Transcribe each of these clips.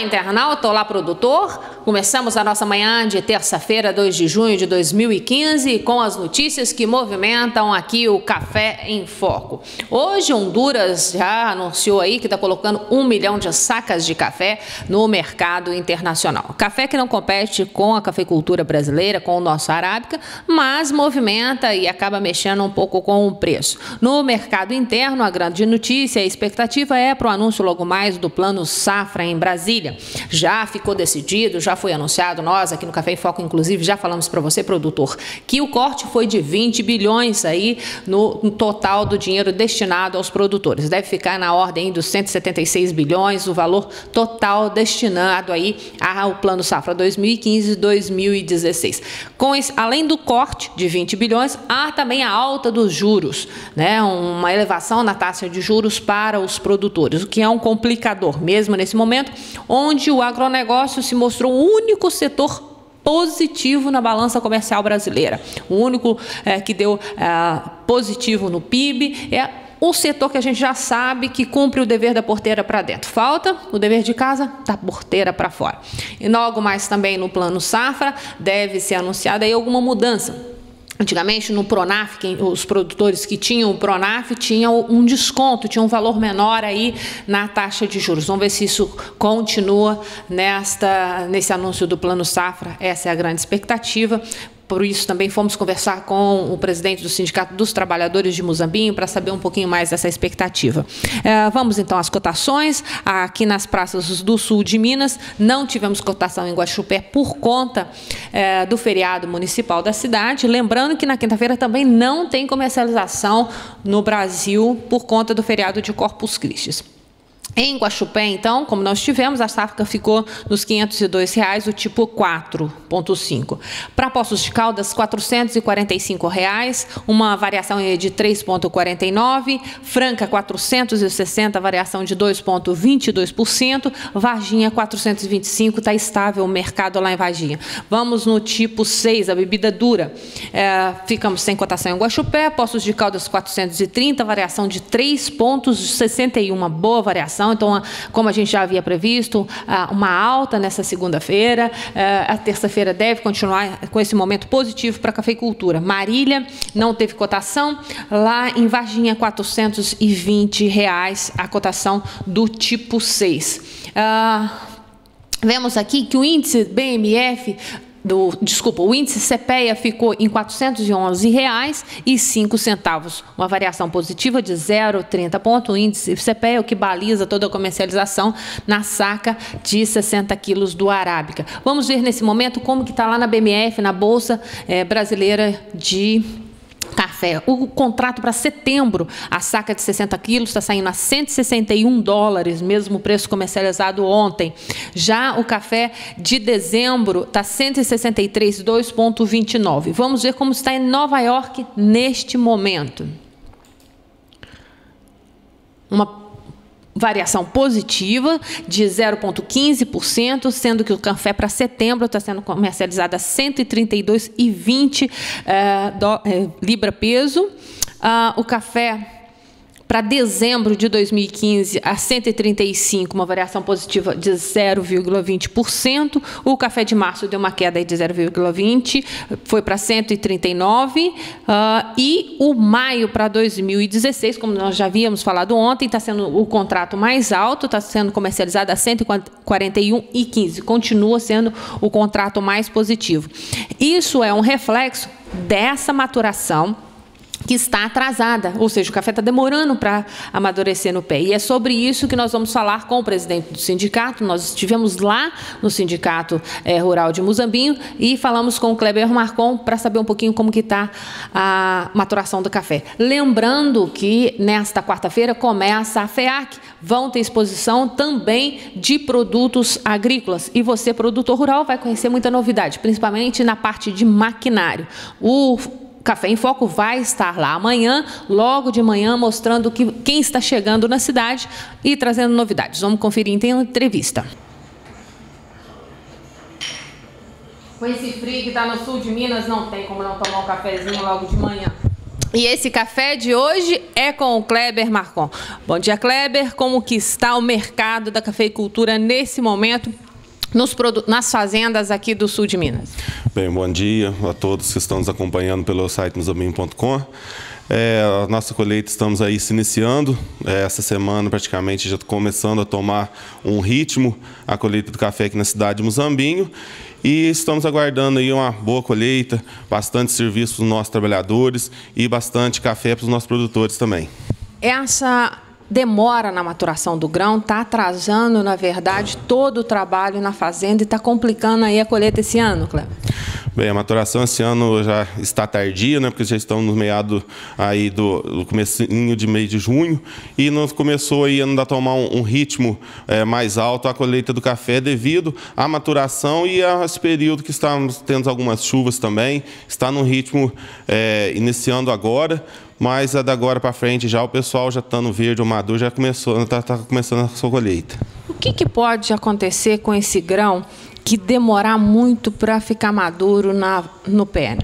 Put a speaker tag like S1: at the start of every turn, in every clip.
S1: Olá, internauta, olá, produtor. Começamos a nossa manhã de terça-feira, 2 de junho de 2015, com as notícias que movimentam aqui o Café em Foco. Hoje, Honduras já anunciou aí que está colocando um milhão de sacas de café no mercado internacional. Café que não compete com a cafeicultura brasileira, com o nosso arábica, mas movimenta e acaba mexendo um pouco com o preço. No mercado interno, a grande notícia, a expectativa é para o anúncio logo mais do Plano Safra em Brasília. Já ficou decidido, já foi anunciado, nós aqui no Café em Foco, inclusive, já falamos para você, produtor, que o corte foi de 20 bilhões aí no, total do dinheiro destinado aos produtores. Deve ficar na ordem dos 176 bilhões, o valor total destinado aí ao Plano Safra 2015-2016. Com esse, além do corte de 20 bilhões, há também a alta dos juros, né? Uma elevação na taxa de juros para os produtores, o que é um complicador mesmo nesse momento, onde o agronegócio se mostrou único setor positivo na balança comercial brasileira. O único é, que deu é, positivo no PIB é o setor que a gente já sabe que cumpre o dever da porteira para dentro. Falta o dever de casa da porteira para fora. E logo mais também no plano safra deve ser anunciada aí alguma mudança Antigamente, no Pronaf, os produtores que tinham o Pronaf tinham um desconto, tinham um valor menor aí na taxa de juros. Vamos ver se isso continua nesta, nesse anúncio do Plano Safra. Essa é a grande expectativa. Por isso, também fomos conversar com o presidente do Sindicato dos Trabalhadores de Muzambinho para saber um pouquinho mais dessa expectativa. É, vamos então às cotações. Aqui nas praças do sul de Minas, não tivemos cotação em Guaxupé por conta é, do feriado municipal da cidade. Lembrando que na quinta-feira também não tem comercialização no Brasil por conta do feriado de Corpus Christi. Em Guaxupé, então, como nós tivemos, a safra ficou nos 502 reais, o tipo 4.5. Para Poços de Caldas, 445 reais, uma variação de 3.49. Franca, 460, variação de 2.22%. Varginha, 425, está estável o mercado lá em Varginha. Vamos no tipo 6, a bebida dura. É, ficamos sem cotação em Guaxupé, Poços de Caldas, 430, variação de 3.61, boa variação então, como a gente já havia previsto, uma alta nessa segunda-feira. É, a terça-feira deve continuar com esse momento positivo para a cafeicultura. Marília não teve cotação. Lá em Varginha, 420 reais a cotação do tipo 6. Ah, vemos aqui que o índice BMF do, desculpa, o índice CPEA ficou em R$ 411,05, centavos, uma variação positiva de 0,30 ponto. O índice CPEA é o que baliza toda a comercialização na saca de 60 quilos do Arábica. Vamos ver nesse momento como que está lá na BMF, na Bolsa é, Brasileira de café. O contrato para setembro, a saca de 60 quilos está saindo a 161 dólares, mesmo preço comercializado ontem. Já o café de dezembro está 163, 2,29. Vamos ver como está em Nova York neste momento. Uma variação positiva de 0,15%, sendo que o café para setembro está sendo comercializado a 132,20 é, é, libra peso. Ah, o café para dezembro de 2015 a 135, uma variação positiva de 0,20%. O café de março deu uma queda de 0,20, foi para 139. Uh, e o maio para 2016, como nós já havíamos falado ontem, está sendo o contrato mais alto, está sendo comercializado a 141,15. Continua sendo o contrato mais positivo. Isso é um reflexo dessa maturação que está atrasada, ou seja, o café está demorando para amadurecer no pé. E é sobre isso que nós vamos falar com o presidente do sindicato. Nós estivemos lá no Sindicato é, Rural de Muzambinho e falamos com o Kleber Marcon para saber um pouquinho como que está a maturação do café. Lembrando que nesta quarta-feira começa a FEAC, vão ter exposição também de produtos agrícolas. E você, produtor rural, vai conhecer muita novidade, principalmente na parte de maquinário. O Café em Foco vai estar lá amanhã, logo de manhã, mostrando que, quem está chegando na cidade e trazendo novidades. Vamos conferir então a entrevista. Com esse frio que está no sul de Minas, não tem como não tomar um cafezinho logo de manhã. E esse café de hoje é com o Kleber Marcon. Bom dia, Kleber. Como que está o mercado da cafeicultura nesse momento? Nos nas fazendas aqui do sul de Minas.
S2: Bem, bom dia a todos que estão nos acompanhando pelo site musamin.com. É, a nossa colheita estamos aí se iniciando. É, essa semana praticamente já começando a tomar um ritmo a colheita do café aqui na cidade de Muzambinho. E estamos aguardando aí uma boa colheita, bastante serviço para os nossos trabalhadores e bastante café para os nossos produtores também.
S1: Essa demora na maturação do grão está atrasando, na verdade, todo o trabalho na fazenda e está complicando aí a colheita esse ano, Cleber?
S2: Bem, a maturação esse ano já está tardia, né? Porque já estamos no meado aí do, do comecinho de mês de junho e nós começou aí a tomar um, um ritmo é, mais alto a colheita do café devido à maturação e a esse período que estamos tendo algumas chuvas também. Está no ritmo é, iniciando agora, mas da agora para frente já o pessoal já está no verde ou maduro já começou, está tá começando a sua colheita.
S1: Que, que pode acontecer com esse grão que demorar muito para ficar maduro na, no pé?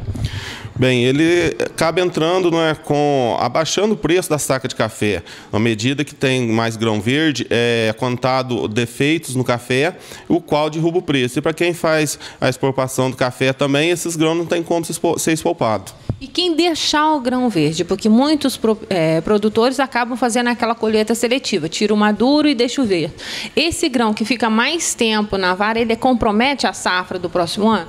S2: Bem, ele acaba entrando não é, com abaixando o preço da saca de café. À medida que tem mais grão verde, é contado defeitos no café, o qual derruba o preço. E para quem faz a exportação do café também, esses grãos não tem como ser expolpado.
S1: E quem deixar o grão verde, porque muitos é, produtores acabam fazendo aquela colheita seletiva, tira o maduro e deixa o verde. Esse grão que fica mais tempo na vara, ele compromete a safra do próximo ano?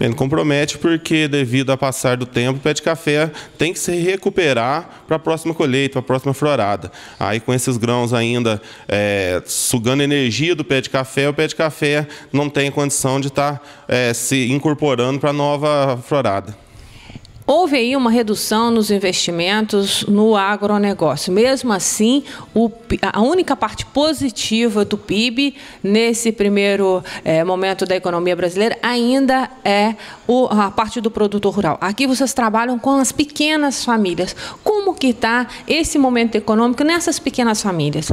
S2: Ele compromete porque, devido a passar do tempo, o pé de café tem que se recuperar para a próxima colheita, para a próxima florada. Aí, com esses grãos ainda é, sugando energia do pé de café, o pé de café não tem condição de estar tá, é, se incorporando para a nova florada.
S1: Houve aí uma redução nos investimentos no agronegócio. Mesmo assim, o, a única parte positiva do PIB nesse primeiro é, momento da economia brasileira ainda é o, a parte do produtor rural. Aqui vocês trabalham com as pequenas famílias. Como que está esse momento econômico nessas pequenas famílias?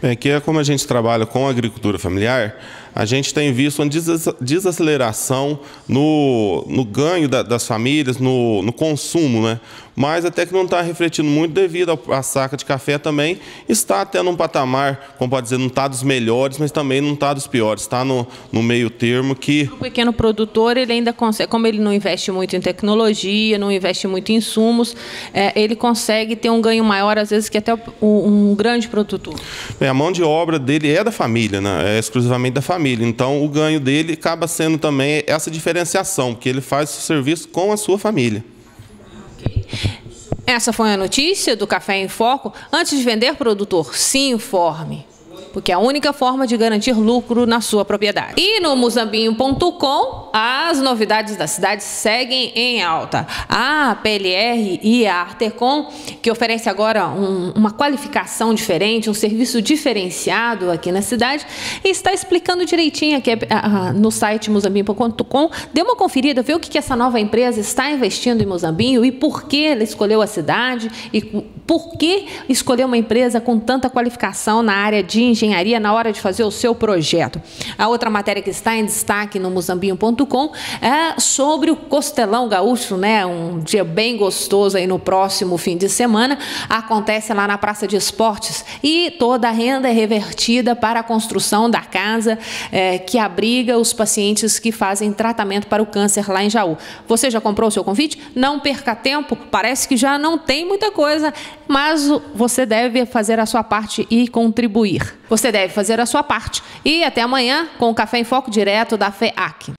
S2: Bem, aqui é como a gente trabalha com a agricultura familiar, a gente tem visto uma desaceleração no, no ganho da, das famílias, no, no consumo, né? mas até que não está refletindo muito devido à saca de café também está até num patamar, como pode dizer, não está dos melhores, mas também não está dos piores, está no, no meio termo que...
S1: O pequeno produtor, ele ainda consegue, como ele não investe muito em tecnologia, não investe muito em insumos, é, ele consegue ter um ganho maior, às vezes, que até um, um grande produtor.
S2: Bem, a mão de obra dele é da família, né? é exclusivamente da família, então o ganho dele acaba sendo também essa diferenciação, que ele faz o serviço com a sua família.
S1: Essa foi a notícia do Café em Foco. Antes de vender, produtor, se informe porque é a única forma de garantir lucro na sua propriedade. E no musambinho.com, as novidades da cidade seguem em alta. A PLR e a Artecom, que oferece agora um, uma qualificação diferente, um serviço diferenciado aqui na cidade, está explicando direitinho aqui no site musambinho.com. Dê uma conferida, vê o que, que essa nova empresa está investindo em Muzambinho e por que ela escolheu a cidade e por que escolher uma empresa com tanta qualificação na área de engenharia na hora de fazer o seu projeto? A outra matéria que está em destaque no musambinho.com é sobre o Costelão Gaúcho, né? Um dia bem gostoso aí no próximo fim de semana. Acontece lá na Praça de Esportes e toda a renda é revertida para a construção da casa é, que abriga os pacientes que fazem tratamento para o câncer lá em Jaú. Você já comprou o seu convite? Não perca tempo, parece que já não tem muita coisa mas você deve fazer a sua parte e contribuir. Você deve fazer a sua parte. E até amanhã com o Café em Foco direto da FEAC.